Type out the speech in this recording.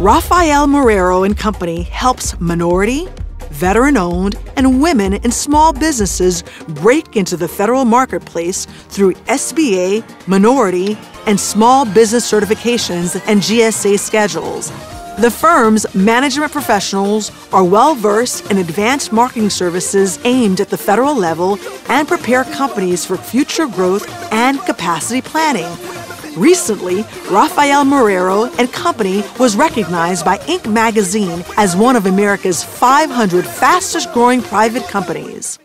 Rafael Marrero and Company helps minority, veteran owned, and women in small businesses break into the federal marketplace through SBA, minority, and small business certifications and GSA schedules. The firm's management professionals are well versed in advanced marketing services aimed at the federal level and prepare companies for future growth and capacity planning. Recently, Rafael Marrero and Company was recognized by Inc. magazine as one of America's 500 fastest growing private companies.